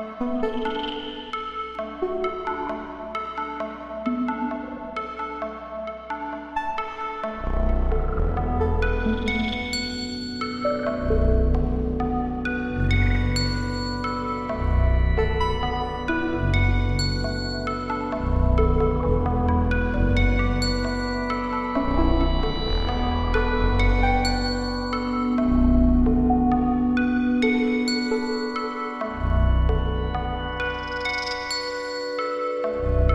Música you